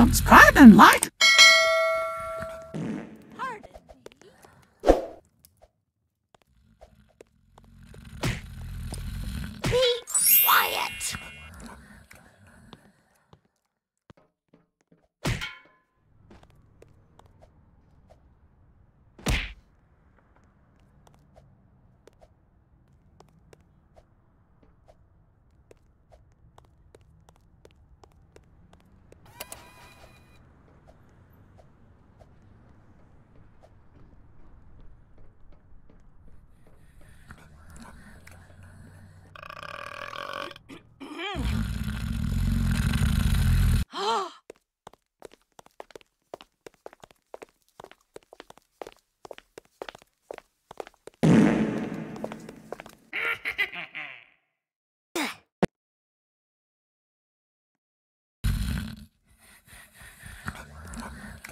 subscribe and like.